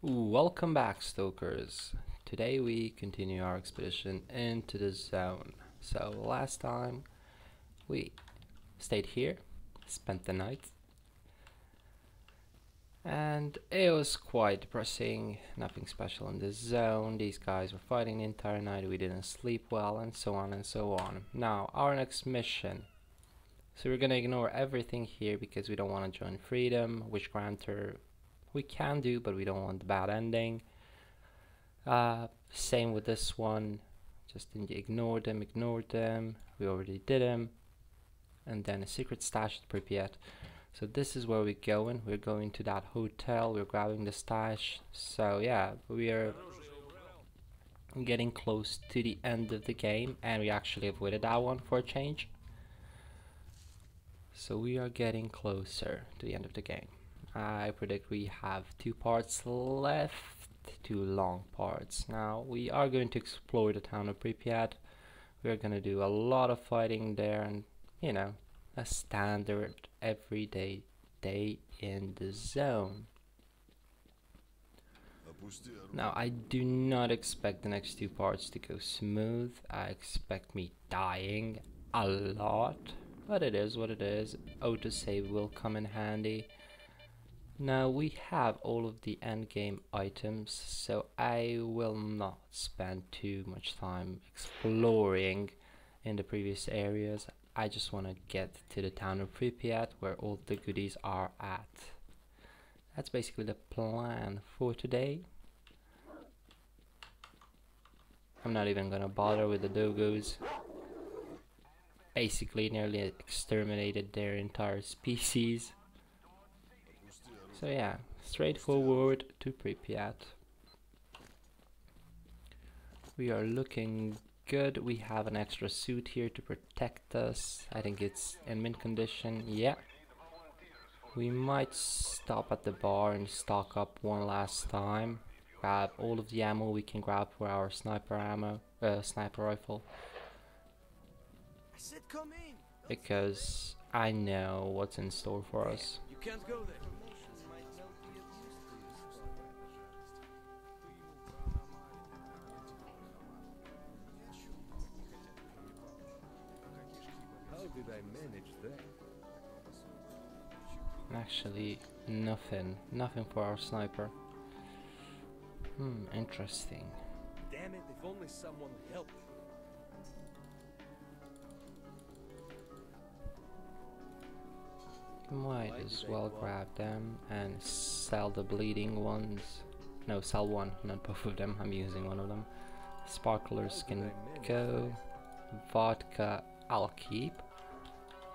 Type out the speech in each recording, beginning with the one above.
Welcome back, Stalkers. Today we continue our expedition into the zone. So last time we stayed here, spent the night, and it was quite depressing, nothing special in the zone, these guys were fighting the entire night, we didn't sleep well, and so on and so on. Now, our next mission. So we're gonna ignore everything here because we don't want to join Freedom, Wish Granter we can do, but we don't want the bad ending. Uh, same with this one, just ignore them, ignore them, we already did them. And then a secret stash at Pripyat. So this is where we're going, we're going to that hotel, we're grabbing the stash. So yeah, we are getting close to the end of the game and we actually avoided that one for a change. So we are getting closer to the end of the game. I predict we have two parts left, two long parts. Now we are going to explore the town of Pripyat. We're going to do a lot of fighting there and you know, a standard everyday day in the zone. Now I do not expect the next two parts to go smooth. I expect me dying a lot. But it is what it is. Autosave will come in handy. Now we have all of the endgame items, so I will not spend too much time exploring in the previous areas. I just want to get to the town of Pripyat where all the goodies are at. That's basically the plan for today. I'm not even gonna bother with the dogos. Basically nearly exterminated their entire species. So yeah, straightforward to Pripyat. We are looking good. We have an extra suit here to protect us. I think it's in mint condition. Yeah. We might stop at the bar and stock up one last time. Grab all of the ammo we can grab for our sniper ammo, uh, sniper rifle. Because I know what's in store for us. Actually, nothing. Nothing for our sniper. Hmm, interesting. Damn it, if only someone helped. Might as well grab them and sell the bleeding ones. No, sell one, not both of them. I'm using one of them. Sparklers can go. Vodka, I'll keep.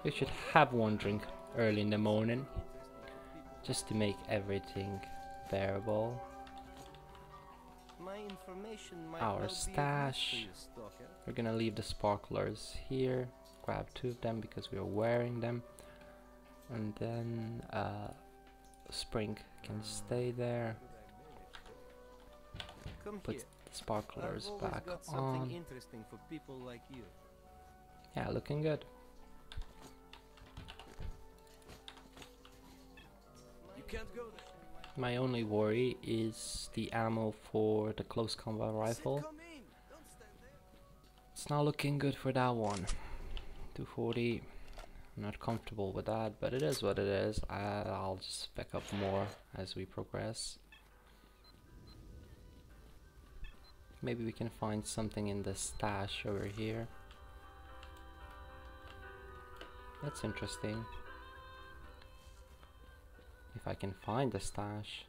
We should have one drink early in the morning just to make everything bearable. Our stash. We're gonna leave the sparklers here. Grab two of them because we are wearing them. And then uh, Spring can stay there. Put the sparklers back on. Like yeah, looking good. My only worry is the ammo for the close combat rifle. It's not looking good for that one. 240. I'm not comfortable with that, but it is what it is. I'll just pick up more as we progress. Maybe we can find something in the stash over here. That's interesting. If I can find the stash.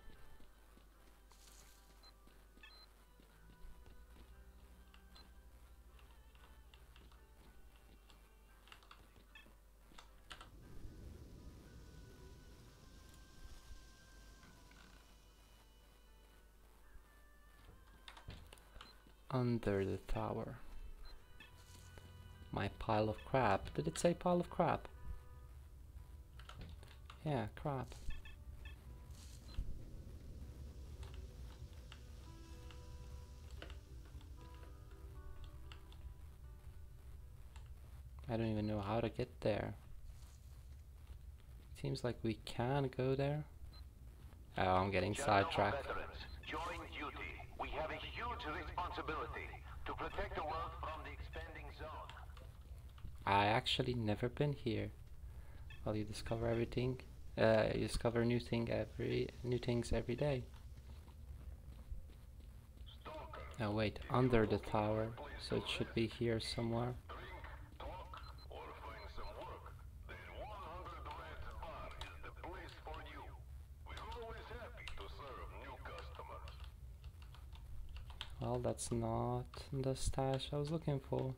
Under the tower. My pile of crap. Did it say pile of crap? Yeah, crap. I don't even know how to get there. Seems like we can go there. Oh, I'm getting sidetracked. join duty. We have a huge responsibility to protect the world from the expanding zone. I actually never been here. Well, you discover everything. Uh, you discover new thing every new things every day. Oh wait, under the tower, so it should be here somewhere. Talk or find some work. The 100 Rads Bar is the place for you. We're always happy to serve new customers. Well, that's not the stash I was looking for.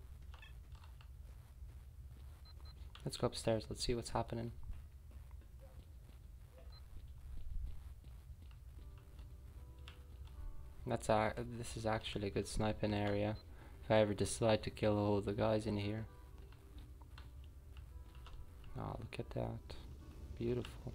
Let's go upstairs. Let's see what's happening. That's a this is actually a good sniping area. If I ever decide to kill all the guys in here. Oh, look at that. Beautiful.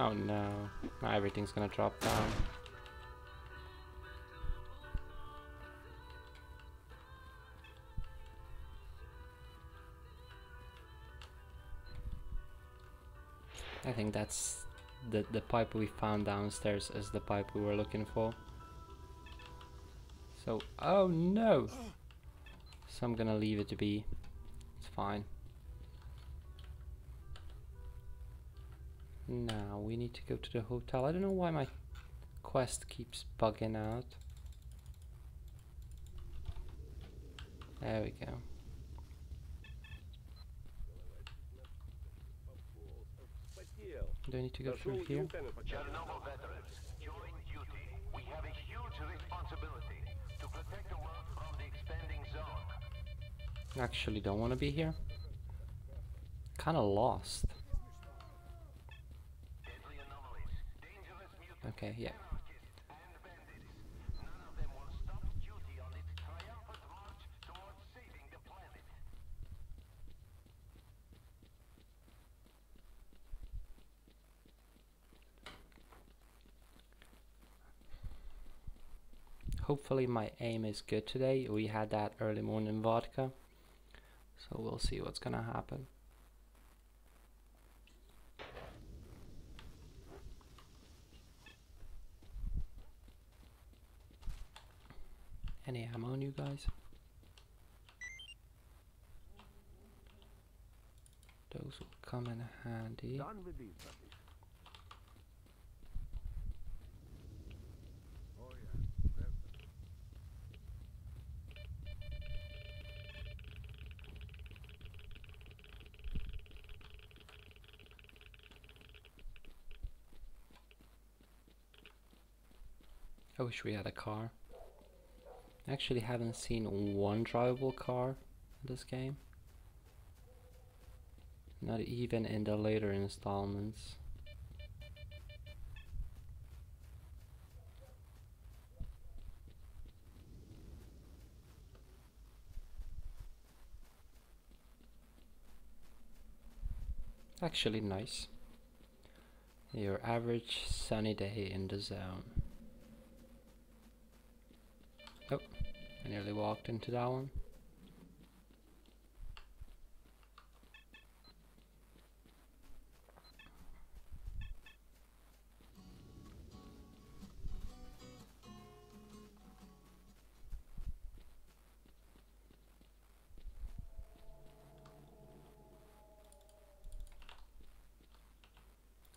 Oh no. Now everything's gonna drop down. I think that's the the pipe we found downstairs is the pipe we were looking for. So, oh no! So I'm gonna leave it to be. It's fine. Now we need to go to the hotel. I don't know why my quest keeps bugging out. There we go. Do I need to go through here? Chernobyl veterans, join duty. We have a huge responsibility to protect the world from the expanding zone. Actually, don't want to be here. Kind of lost. Deadly anomalies, dangerous mutants, Okay, yeah. anarchists, and bandits. None of them will stop duty on its triumphant march towards saving the yeah. Hopefully my aim is good today. We had that early morning vodka. So we'll see what's gonna happen. Any ammo on you guys? Those will come in handy. Done with these puppies. Oh yeah. Grab them. I wish we had a car. Actually haven't seen one drivable car in this game. Not even in the later installments. Actually nice. Your average sunny day in the zone. Oh, I nearly walked into that one.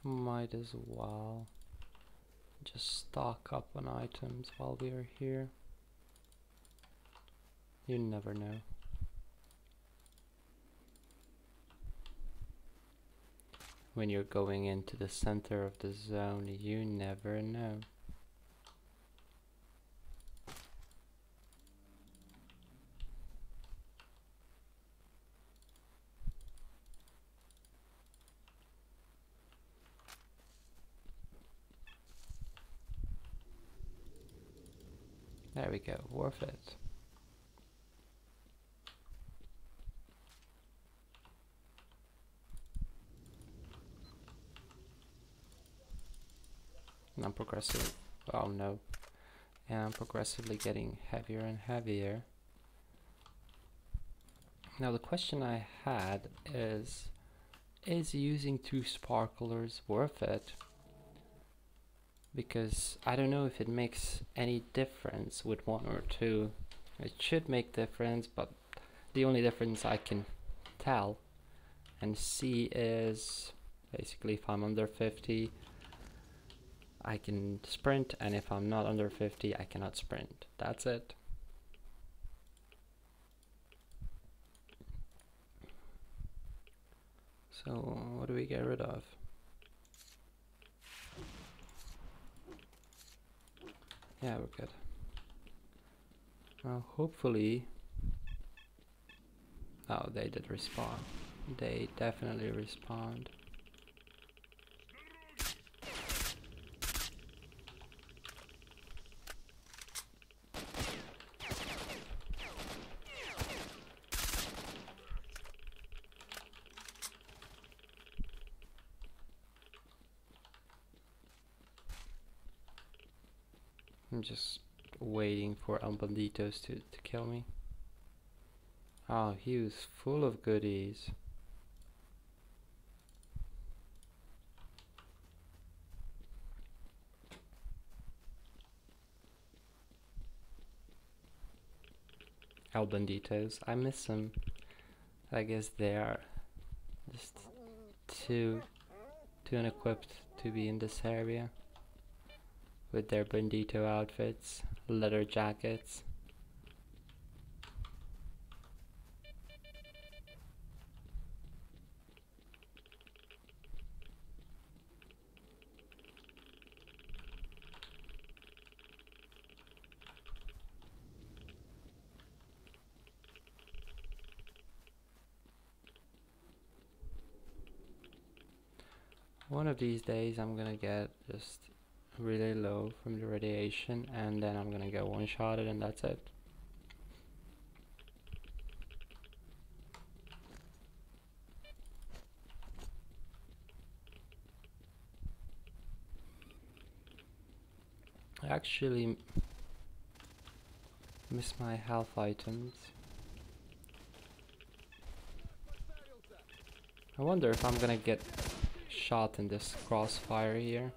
Might as well just stock up on items while we are here. You never know. When you're going into the center of the zone, you never know. There we go, worth it. And I'm progressively, oh no, and I'm progressively getting heavier and heavier. Now the question I had is, is using two sparklers worth it? Because I don't know if it makes any difference with one or two. It should make difference, but the only difference I can tell and see is basically if I'm under 50 I can sprint and if I'm not under 50 I cannot sprint. That's it. So what do we get rid of? Yeah, we're good. Well, hopefully... Oh, they did respond. They definitely respawned. I'm just waiting for El Banditos to, to kill me. Oh, he was full of goodies. El Banditos, I miss them. I guess they are just too too unequipped to be in this area with their bandito outfits, leather jackets. One of these days I'm gonna get just really low from the radiation and then I'm gonna get one shotted and that's it. I actually miss my health items. I wonder if I'm gonna get shot in this crossfire here.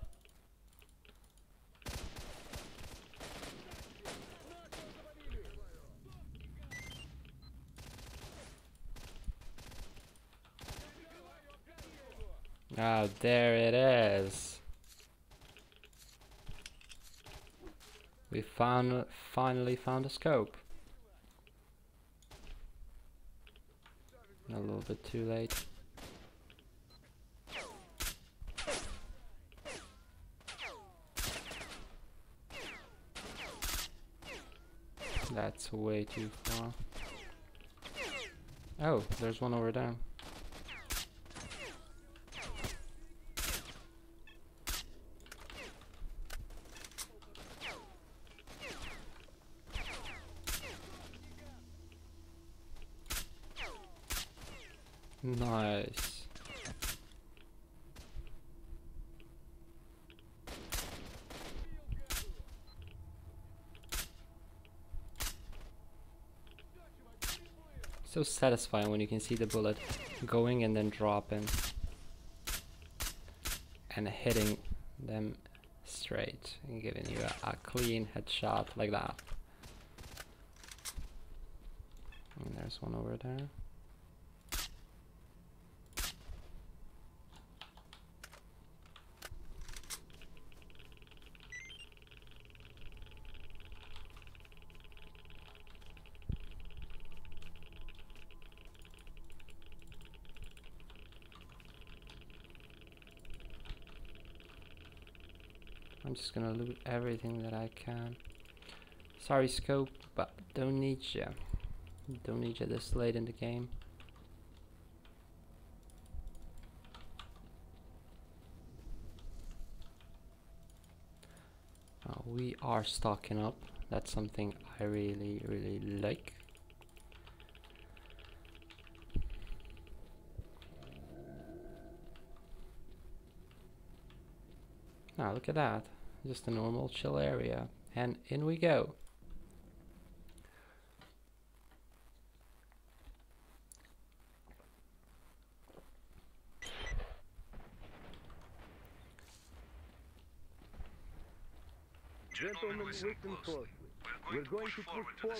Oh, there it is. We found finally found a scope. A little bit too late. That's way too far. Oh, there's one over there. Nice. So satisfying when you can see the bullet going and then dropping and hitting them straight and giving you a, a clean headshot like that. And there's one over there. Just gonna loot everything that I can. Sorry, scope, but don't need you. Don't need you this late in the game. Uh, we are stocking up. That's something I really, really like. Now look at that. Just a normal chill area. And in we go. Gentlemen. We're going, to, push forward, to the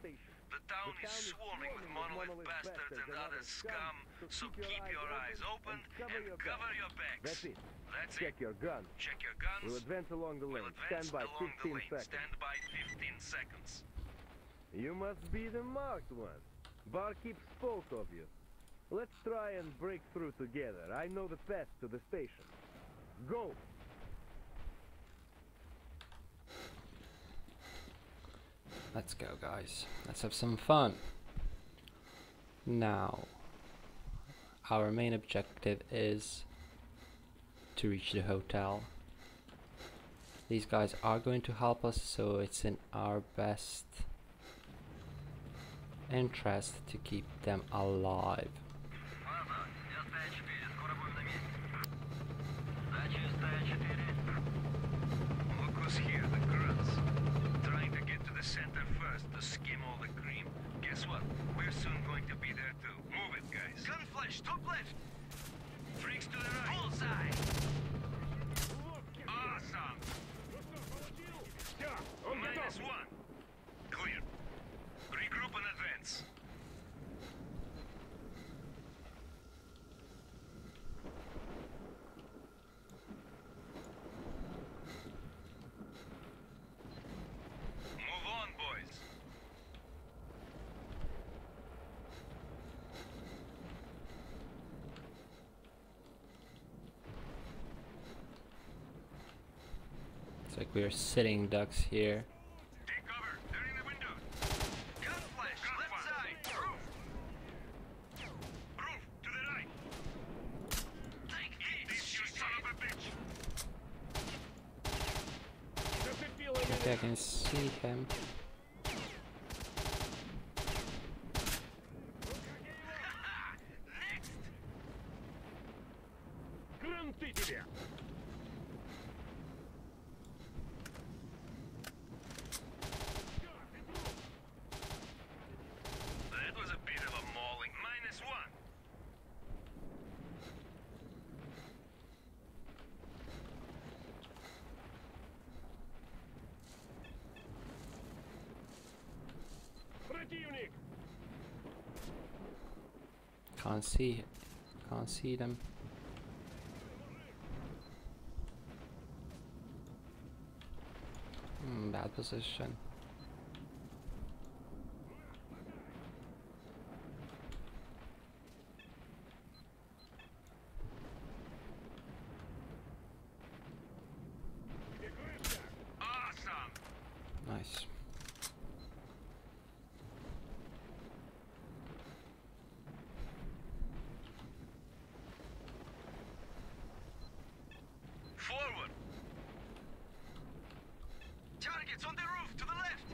station. The town is swarming with monolith bastards and other scum, so keep your eyes open and cover your backs. That's it. That's Check it. your gun. Check your guns. We'll advance along the We'll lane. Stand by along 15 the lane. seconds. Stand by 15 seconds. You must be the marked one. Barkeep spoke of you. Let's try and break through together. I know the path to the station. Go! Let's go, guys. Let's have some fun. Now, our main objective is to reach the hotel. These guys are going to help us, so it's in our best interest to keep them alive. Я Т4, first to skim all the cream. Guess what? We're soon going to be there too. Move it, guys. Gunflash, top left. Freaks to the right. Bullseye. Awesome. Minus one. Clear. Regroup and advance. Move on, boys. It's like we are sitting ducks here. Can't see, can't see them. Hmm, bad position. Awesome. Nice. Forward. Targets on the roof to the left.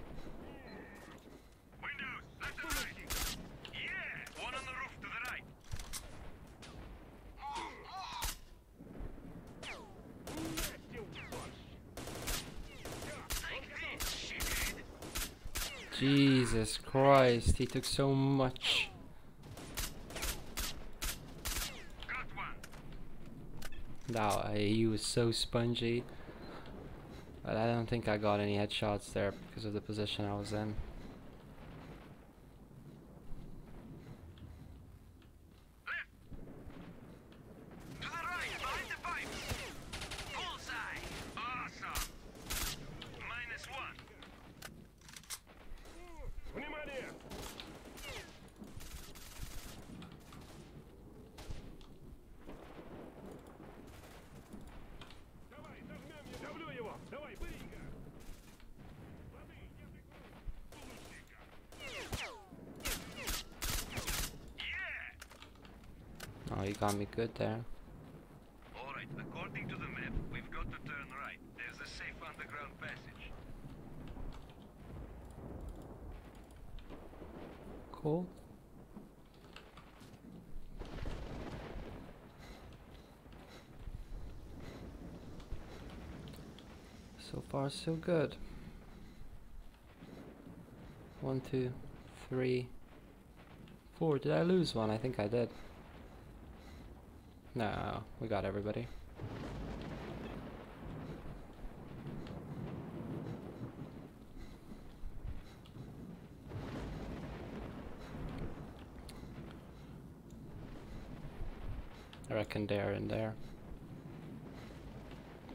Windows, left and right. Yeah, one on the roof to the right. Take this, shithead. Jesus Christ, he took so much. Now, uh, he was so spongy. But I don't think I got any headshots there because of the position I was in. Me good there. All right. According to the map, we've got to turn right. There's a safe underground passage. Cool. So far, so good. One, two, three, four. Did I lose one? I think I did. No, we got everybody. I reckon they're in there.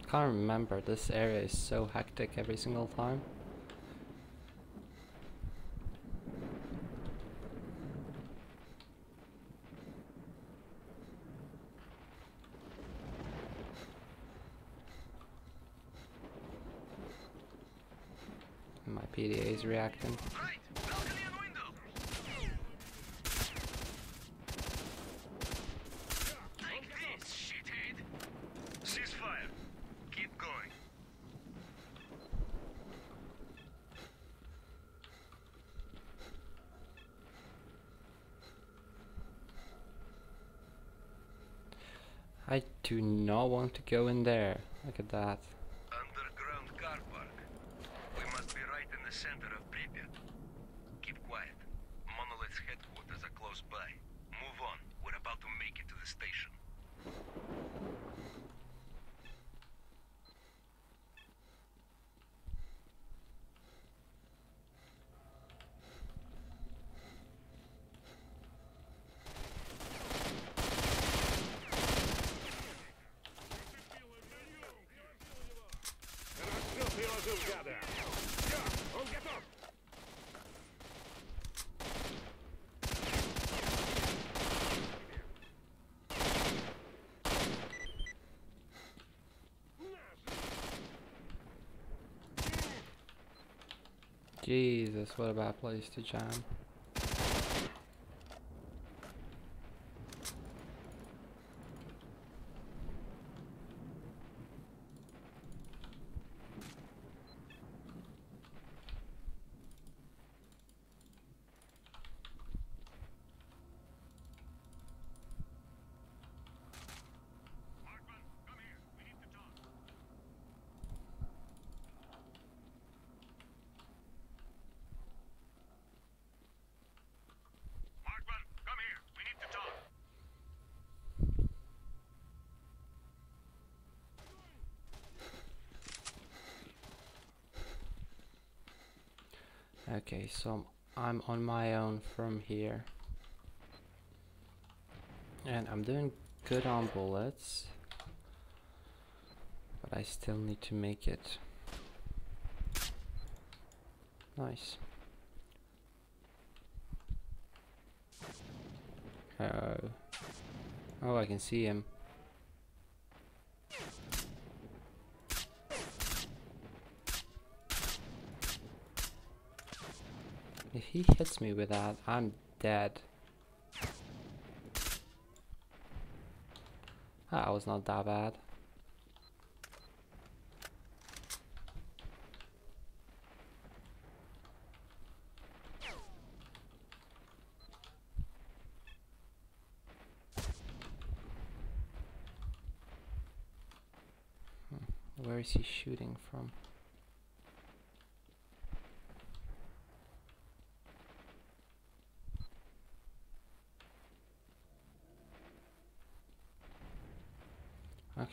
Can't remember, this area is so hectic every single time. My PDA is reacting. Right, balcony and window. Take this, shithead. Ceasefire. Keep going. I do not want to go in there. Look at that. Underground car park. We must be right in the center of Pripyat. Keep quiet. Monolith's headquarters are close by. Move on. We're about to make it to the station. Jesus, what a bad place to jam. Markman, come here. We need to talk. Markman, come here. We need to talk. Okay, so I'm on my own from here. And I'm doing good on bullets. But I still need to make it. Nice. Oh. Oh, I can see him. If he hits me with that, I'm dead. That was not that bad. Hmm, Where is he shooting from?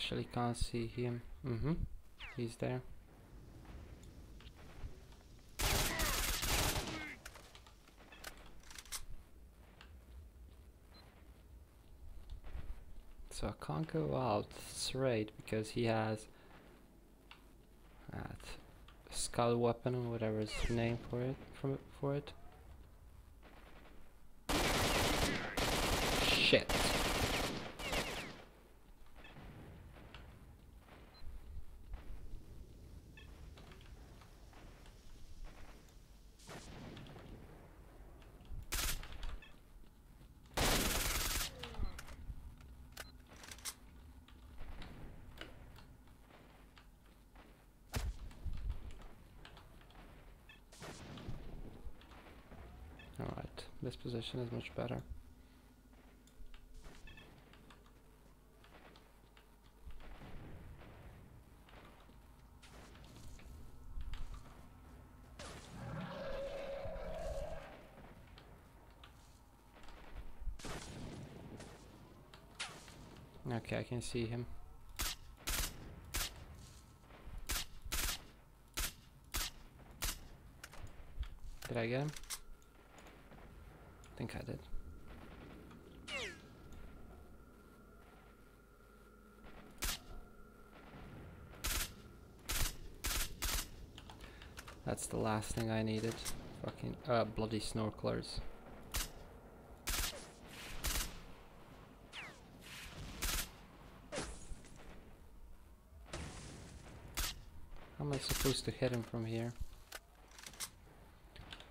Actually can't see him. Mm-hmm. He's there. So I can't go out straight because he has that skull weapon or whatever is the name for it from for it. Shit. This position is much better. Okay, I can see him. Did I get him? Think I did. That's the last thing I needed. Fucking uh, bloody snorkelers. How am I supposed to hit him from here?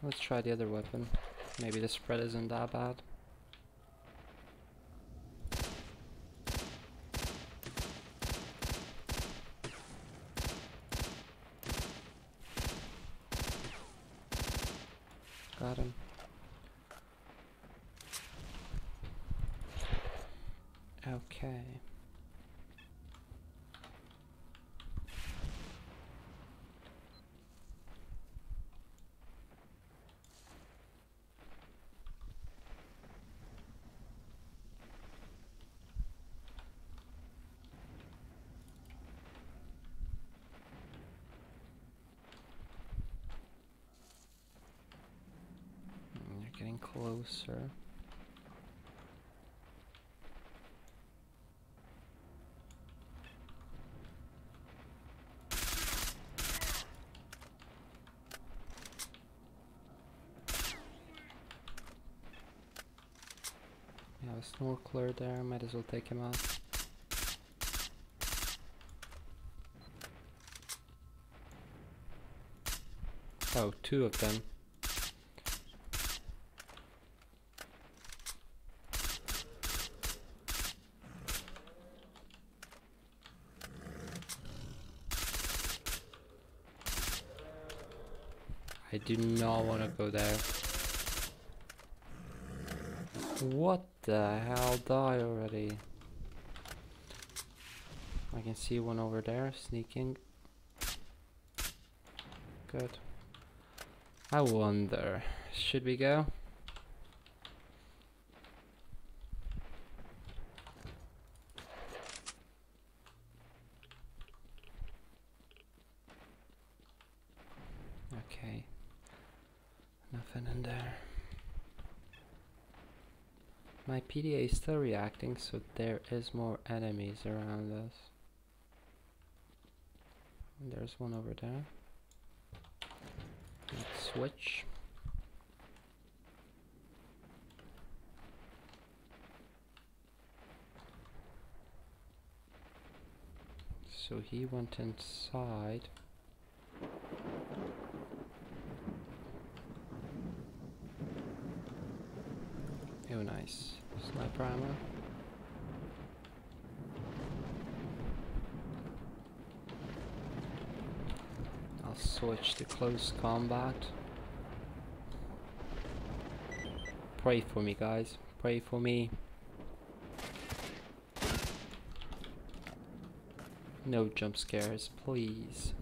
Let's try the other weapon. Maybe the spread isn't that bad. Got him. Okay. Mm, You're getting closer. Yeah, a snorkeler there, might as well take him out. Oh, two of them. I not want to go there. What the hell? Die already. I can see one over there sneaking. Good. I wonder, should we go? Okay. There. Uh, my PDA is still reacting, so there is more enemies around us. And There's one over there. Let's switch. So he went inside. Oh, nice. Sniper ammo. I'll switch to close combat. Pray for me, guys. Pray for me. No jump scares, please.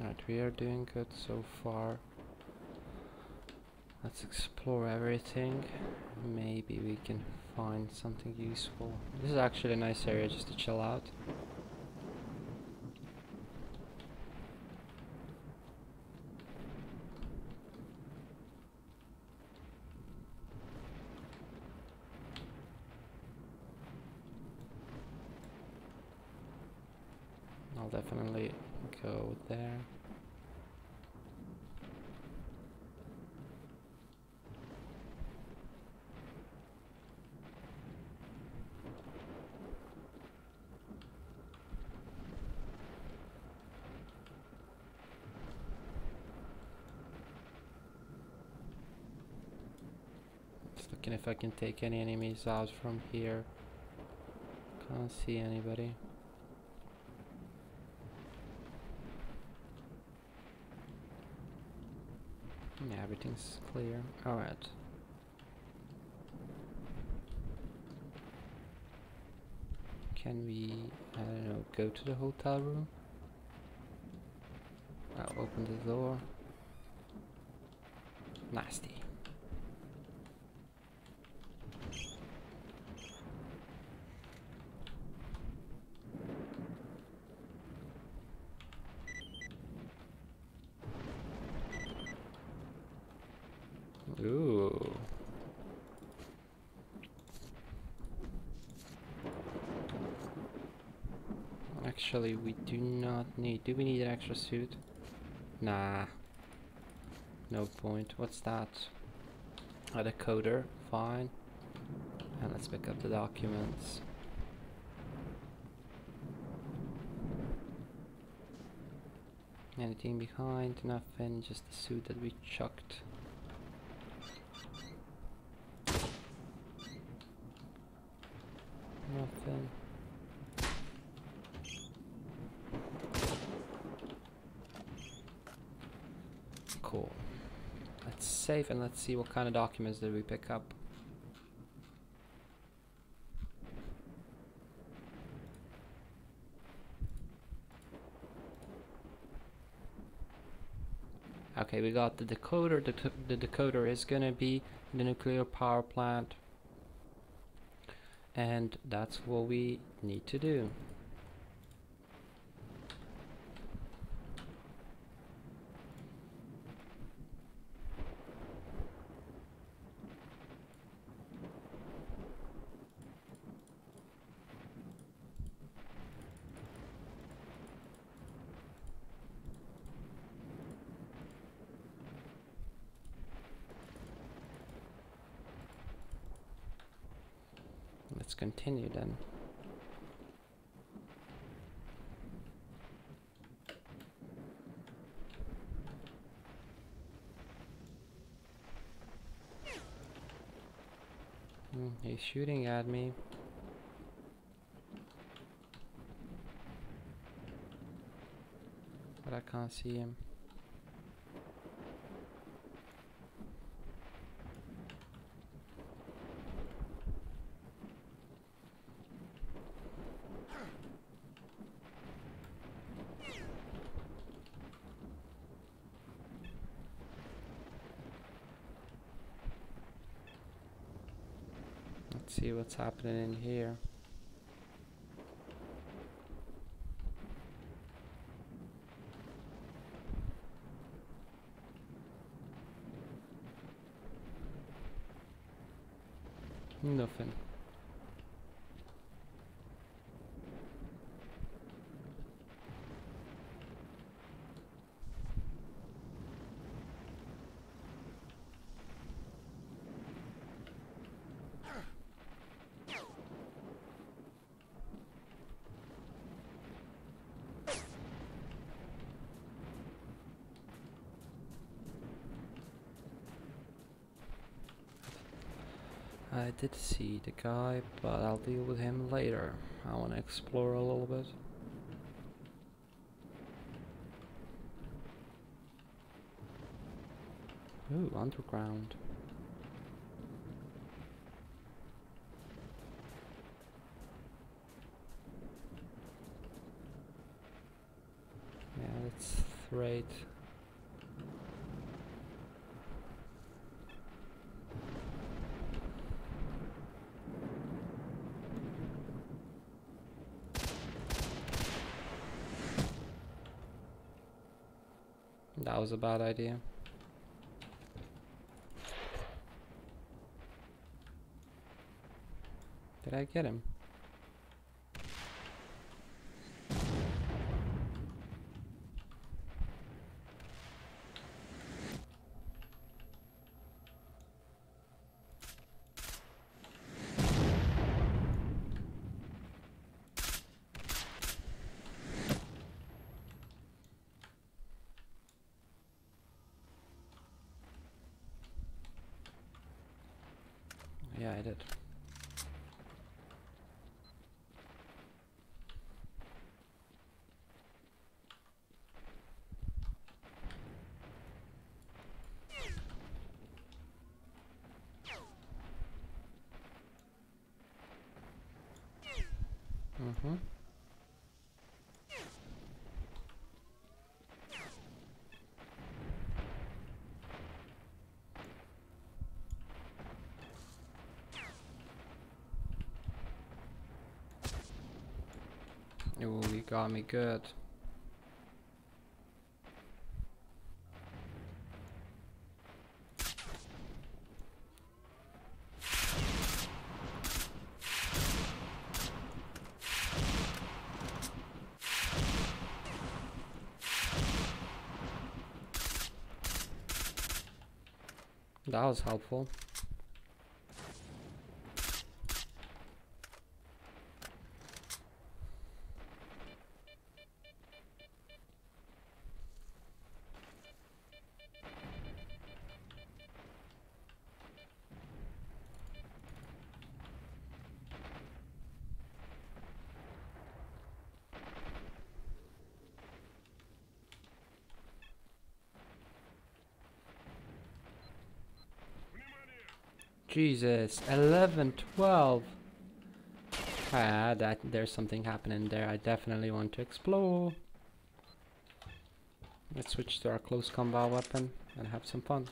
Right, we are doing good so far. Let's explore everything. Maybe we can find something useful. This is actually a nice area just to chill out. I'll definitely go there. Just looking if I can take any enemies out from here. Can't see anybody. Yeah, everything's clear. Alright. Can we, I don't know, go to the hotel room? I'll open the door. Nasty. Ooh. Actually, we do not need. Do we need an extra suit? Nah. No point. What's that? A decoder. Fine. And let's pick up the documents. Anything behind? Nothing. Just the suit that we chucked. Nothing. Cool. Let's and let's see what kind of documents did we pick up. Okay, we got the decoder. The, the decoder is gonna be the nuclear power plant. And that's what we need to do. Let's continue then. Hmm, he's shooting at me. But I can't see him. Let's see what's happening in here. Nothing. I did see the guy, but I'll deal with him later. I want to explore a little bit. Ooh, underground. Yeah, that's right. That was a bad idea. Did I get him? Yeah, I did. Mm-hmm. Got me good. That was helpful. Jesus, 11, 12. Ah, that there's something happening there. I definitely want to explore. Let's switch to our close combat weapon and have some fun.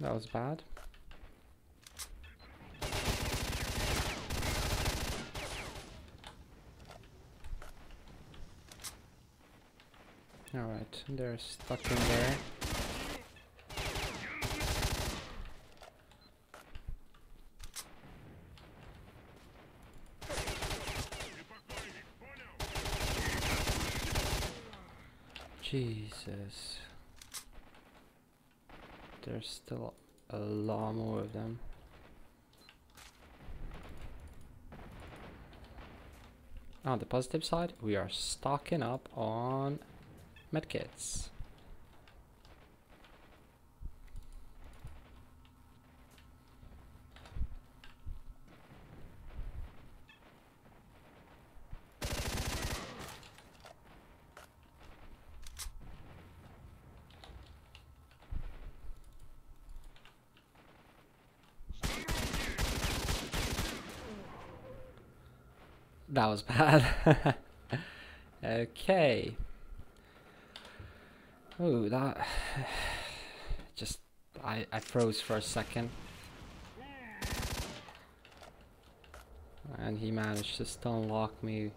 That was bad. Alright, they're stuck in there. Jesus. There's still a lot more of them. On the positive side, we are stocking up on medkits. That was bad. okay. Oh, that just I I froze for a second. And he managed to stun lock me.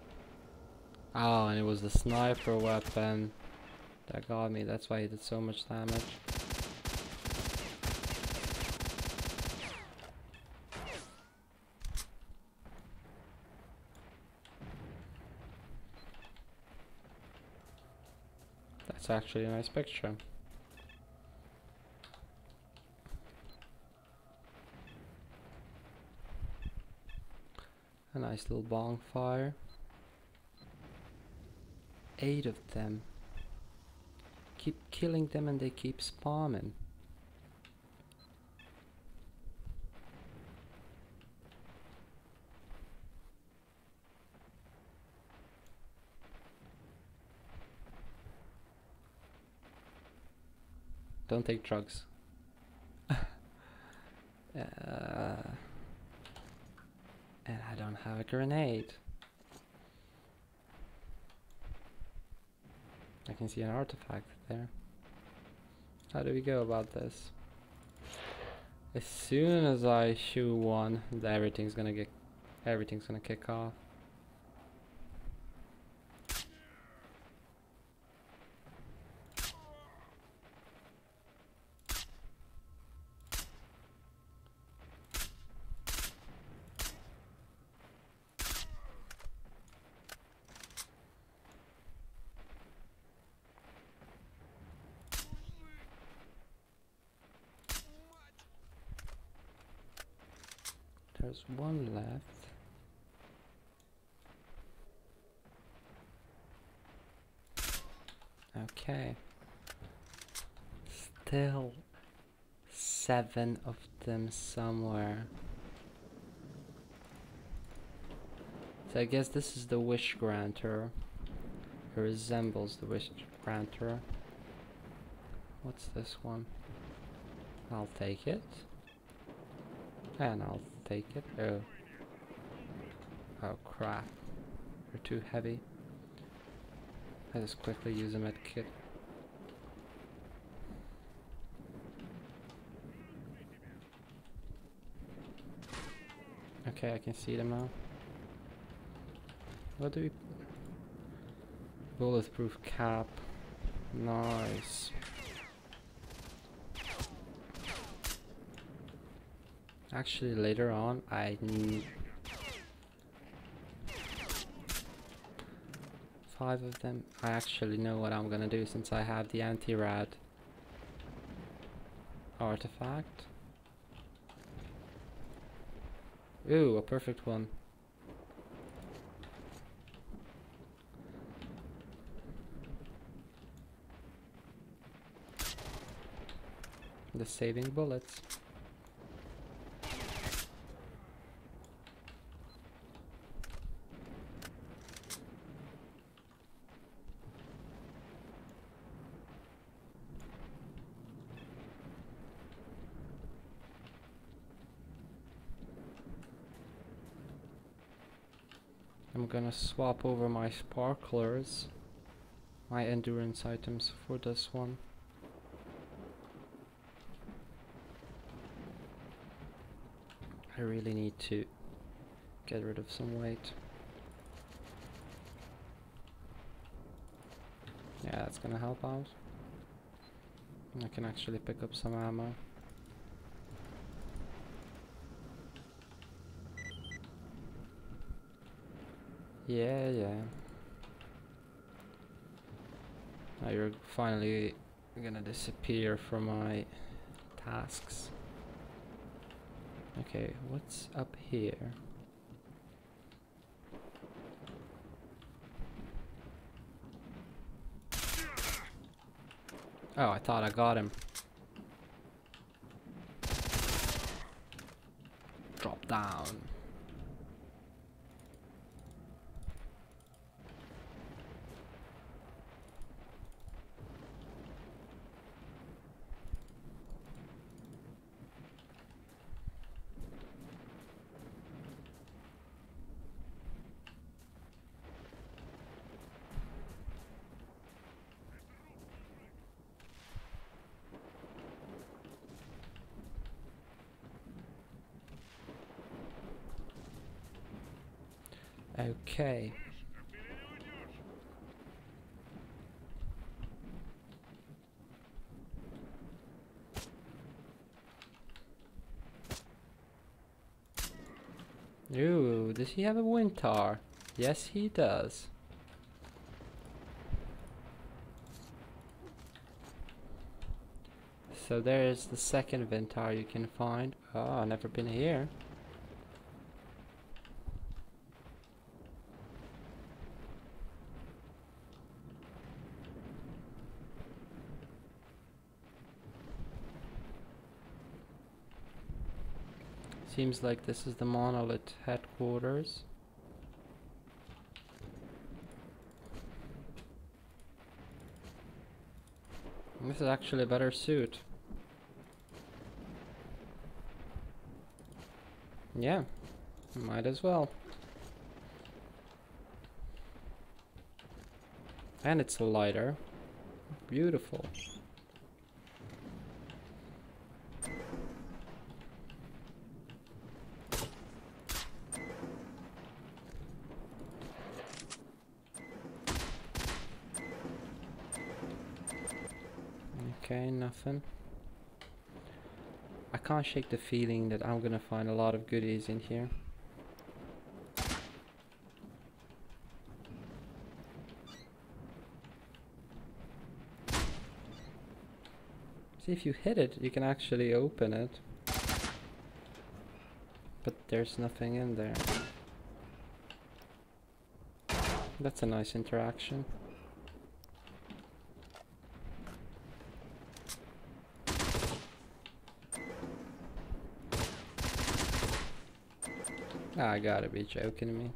Oh, and it was the sniper weapon that got me. That's why he did so much damage. That's actually a nice picture. A nice little bonfire. Eight of them. Keep killing them and they keep spawning. Don't take drugs. uh, and I don't have a grenade. I can see an artifact there. How do we go about this? As soon as I shoot one, everything's gonna get, everything's gonna kick off. There's one left. Okay. Still seven of them somewhere. So I guess this is the wish granter. It resembles the wish granter. What's this one? I'll take it. And I'll take it. Oh. Oh crap. They're too heavy. I just quickly use a med kit. Okay, I can see them now. What do we... Bulletproof cap. Nice. Actually, later on, I need five of them. I actually know what I'm gonna do since I have the anti-rad artifact. Ooh, a perfect one. The saving bullets. Gonna swap over my sparklers, my endurance items for this one. I really need to get rid of some weight. Yeah, that's gonna help out. I can actually pick up some ammo. Yeah, yeah. Now you're finally gonna disappear from my tasks. Okay, what's up here? Oh, I thought I got him. Drop down. Okay. Ooh, does he have a Vintar? Yes, he does. So there's the second Vintar you can find. Oh, I never been here. Seems like this is the Monolith headquarters. This is actually a better suit. Yeah, might as well. And it's lighter. Beautiful. Okay, I can't shake the feeling that I'm gonna find a lot of goodies in here. See, if you hit it, you can actually open it. But there's nothing in there. That's a nice interaction. Ah, gotta be joking me.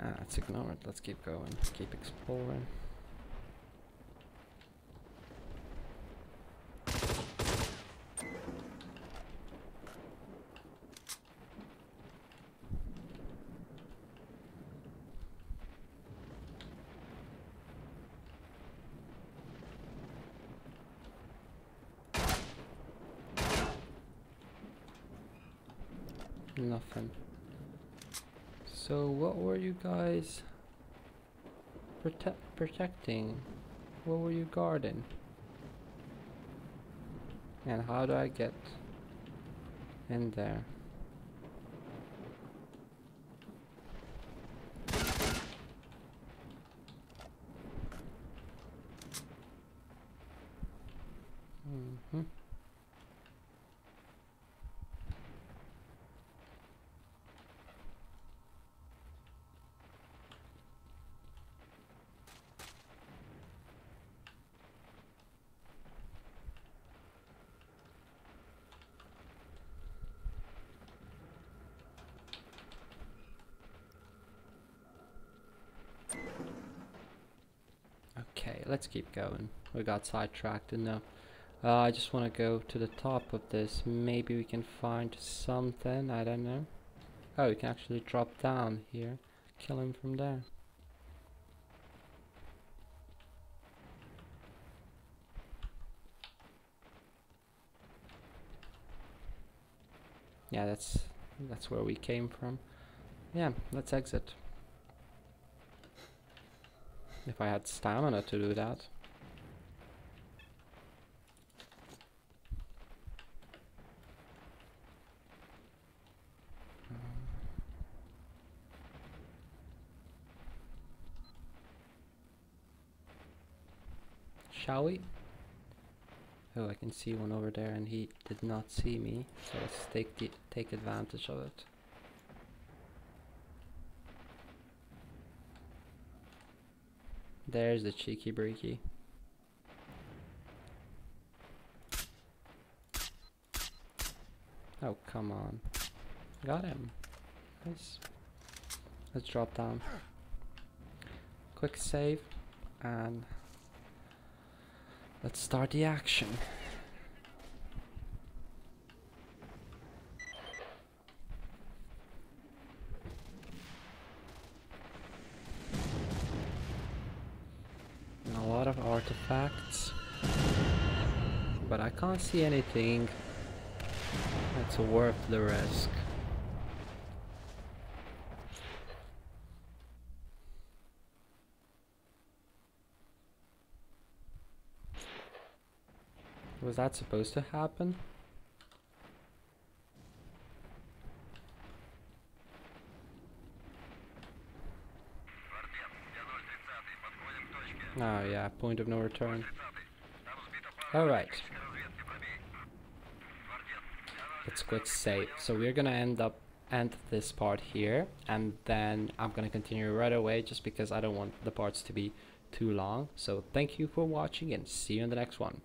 Ah, let's ignore it. Let's keep going. Keep exploring. Nothing. So what were you guys prote protecting? What were you guarding? And how do I get in there? Mm-hmm. Okay, let's keep going. We got sidetracked enough. Uh, I just want to go to the top of this. Maybe we can find something. I don't know. Oh, we can actually drop down here. Kill him from there. Yeah, that's that's where we came from. Yeah, let's exit. If I had stamina to do that. Shall we? Oh, I can see one over there and he did not see me. So let's take the take advantage of it. There's the Cheeki Breeki. Oh, come on. Got him. Nice. Let's drop down. Quick save and let's start the action. And a lot of artifacts. See anything that's worth the risk. Was that supposed to happen? Oh yeah, point of no return. Alright. Let's quick save. So we're gonna end up end this part here and then I'm gonna continue right away just because I don't want the parts to be too long. So thank you for watching and see you in the next one.